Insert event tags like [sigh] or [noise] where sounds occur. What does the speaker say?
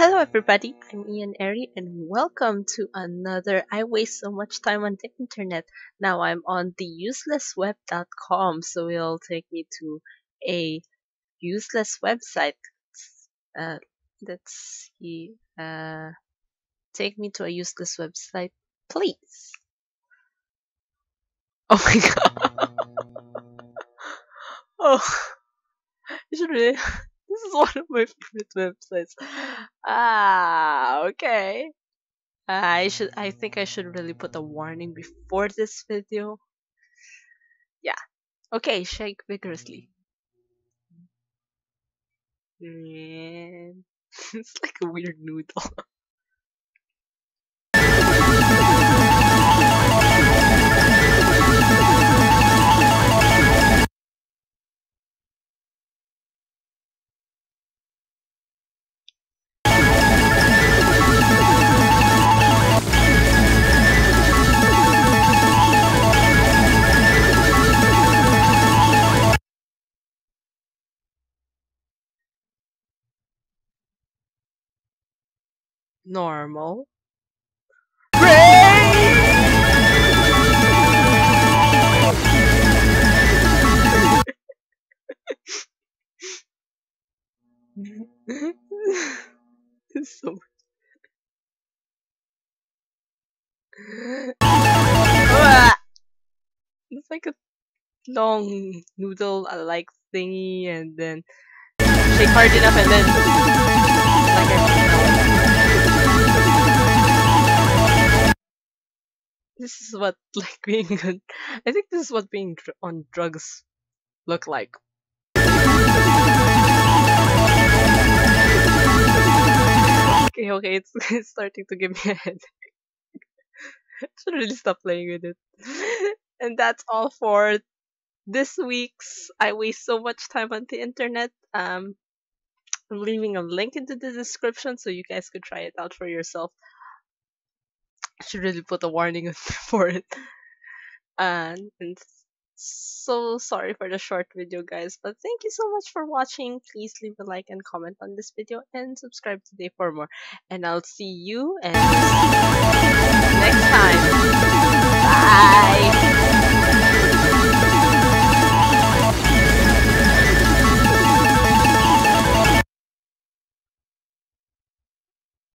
Hello everybody, I'm AeonEri and welcome to another I waste so much time on the internet. Now I'm on the uselessweb.com so it'll take me to a useless website. Uh, let's see. Uh, take me to a useless website, please. Oh my [laughs] god. [laughs] oh, [laughs] you should really. Is [laughs] one of my favorite websites. Ah, okay. I should. I think I should really put a warning before this video. Yeah. Okay. Shake vigorously. [laughs] It's like a weird noodle. [laughs] Normal. so [laughs] it's like a long noodle like thingy and then shake hard enough and then like this is what [laughs] like being I think this is what being on drugs look like okay, okay, it's, [laughs] it's starting to give me a headache. [laughs] Should really stop playing with it. and that's all for this week's I waste so much time on the internet. Um, I'm leaving a link into the description so you guys could try it out for yourself should really put a warning [laughs] for it. And, and so sorry for the short video, guys. But thank you so much for watching. Please leave a like and comment on this video and subscribe today for more. And I'll see you and next time. Bye.